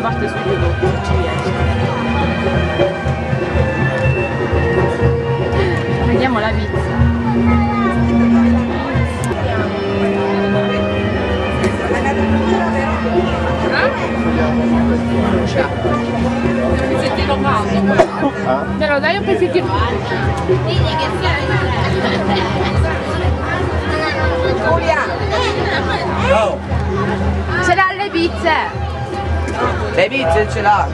una parte non ci riesco. Vediamo la pizza. Pezzettino caldo. Me lo dai un pezzettino? Ce l'ha le pizze! Le pizze ce l'ha.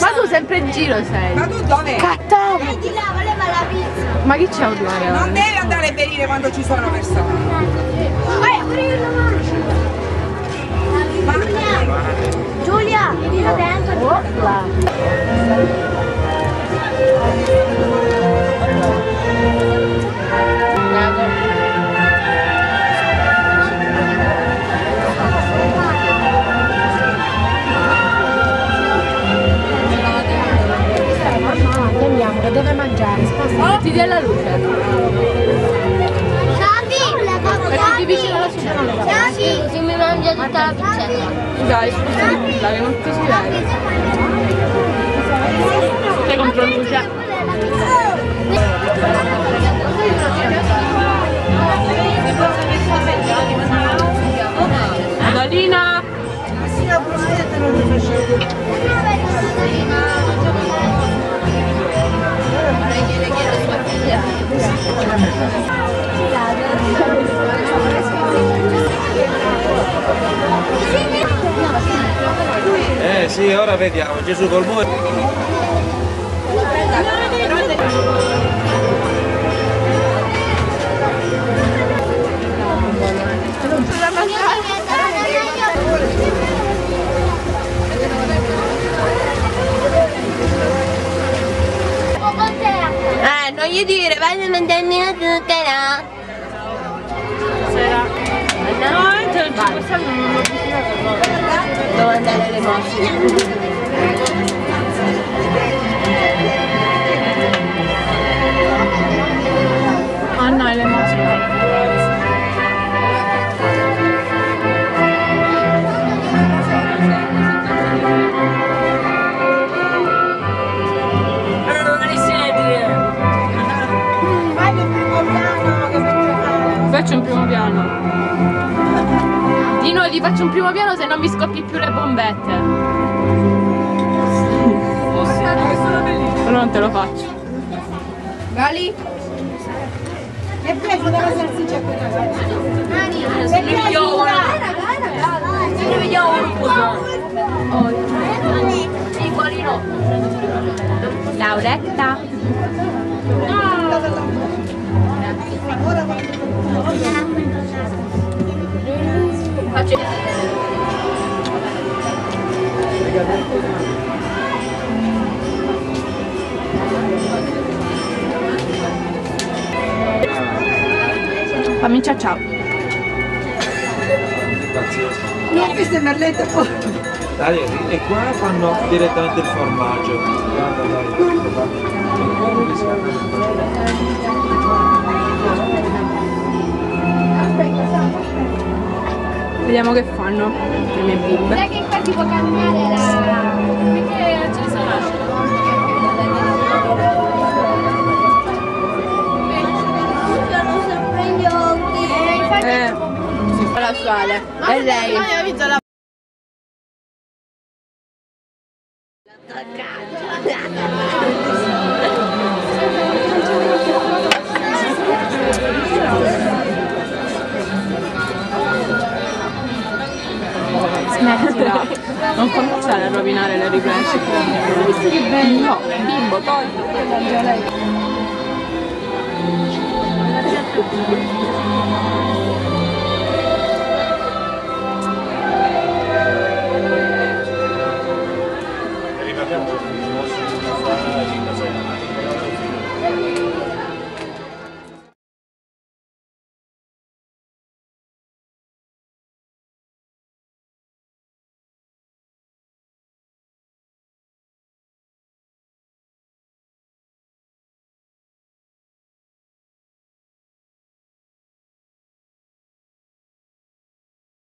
Ma tu sempre in giro sei! Ma tu dove? Cattavo! Di là voleva la pizza. Ma chi c'è un Non devi andare a venire quando ci sono persone. Lo mangio. Giulia, Giulia, dentro. Dia la luce. Ciavi, Mettiti vicino alla sua Ciavi, così mi mangia tutta la pizzetta. Dai, scusa di più, che non ti vede. Stai contro luce. Eh sì, ora vediamo, Gesù col muore. Quest'anno non l'ho visitato. Devo andare alle mosse. No, è le mosche. Faccio un primo piano. Dino, ti faccio un primo piano se non mi scoppi più le bombette. Però non te lo faccio. Gali? Che preso dalla salsiccia quella? Che preso? Lauretta. Fammi ciao ciao. Non visto il merletto poi. Dai, e qua fanno direttamente il formaggio. Guarda, Vediamo che fanno le mie bimbe. Sai che qua si può cambiare la... Perché ce ne? Sono. Eh, si fa la suale. E lei. Smettila, rovinare le riprese. No, bimbo, togli, poi mangia lei.